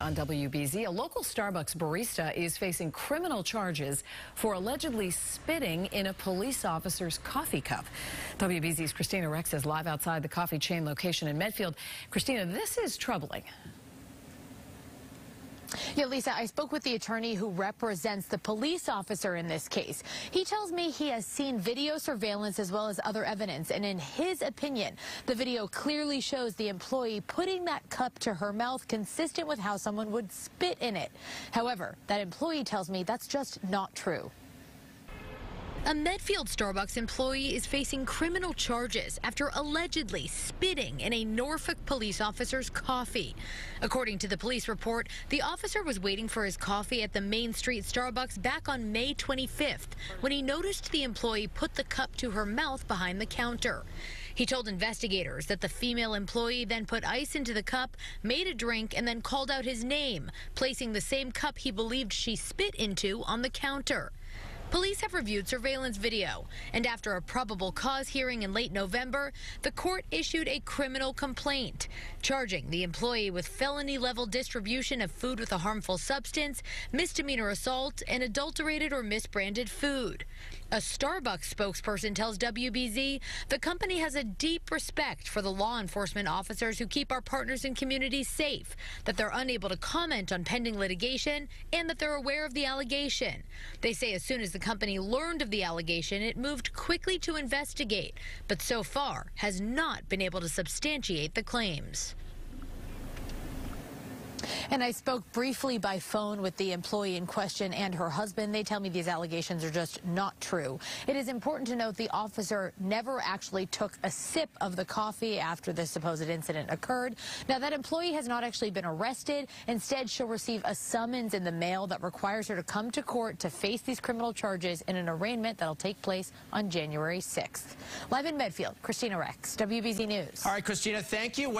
on WBZ. A local Starbucks barista is facing criminal charges for allegedly spitting in a police officer's coffee cup. WBZ's Kristina Rex is live outside the coffee chain location in Medfield. Kristina, this is troubling. Yeah, Lisa, I spoke with the attorney who represents the police officer in this case. He tells me he has seen video surveillance as well as other evidence, and in his opinion, the video clearly shows the employee putting that cup to her mouth consistent with how someone would spit in it. However, that employee tells me that's just not true. A Medfield Starbucks employee is facing criminal charges after allegedly spitting in a Norfolk police officer's coffee. According to the police report, the officer was waiting for his coffee at the Main Street Starbucks back on May 25th when he noticed the employee put the cup to her mouth behind the counter. He told investigators that the female employee then put ice into the cup, made a drink, and then called out his name, placing the same cup he believed she spit into on the counter. Police have reviewed surveillance video, and after a probable cause hearing in late November, the court issued a criminal complaint, charging the employee with felony level distribution of food with a harmful substance, misdemeanor assault, and adulterated or misbranded food. A Starbucks spokesperson tells WBZ the company has a deep respect for the law enforcement officers who keep our partners and communities safe, that they're unable to comment on pending litigation, and that they're aware of the allegation. They say as soon as the company learned of the allegation, it moved quickly to investigate, but so far has not been able to substantiate the claims. And I spoke briefly by phone with the employee in question and her husband. They tell me these allegations are just not true. It is important to note the officer never actually took a sip of the coffee after the supposed incident occurred. Now, that employee has not actually been arrested. Instead, she'll receive a summons in the mail that requires her to come to court to face these criminal charges in an arraignment that'll take place on January 6th. Live in Medfield, Kristina Rex, WBZ News. All right, Kristina, thank you. Well